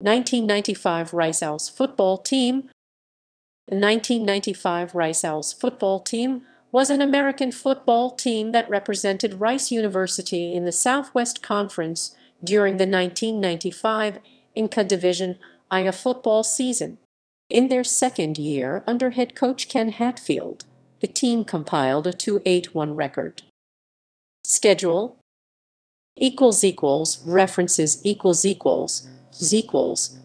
1995 Rice Owls football team The 1995 Rice Owls football team was an American football team that represented Rice University in the Southwest Conference during the 1995 NCAA Division IA football season. In their second year under head coach Ken Hatfield, the team compiled a 2-8-1 record. Schedule equals equals references equals equals equals